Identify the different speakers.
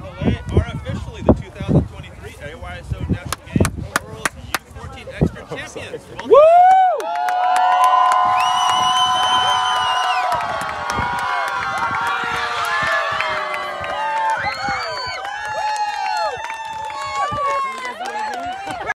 Speaker 1: Are officially the 2023 AYSO National Games World U14 Extra Champions.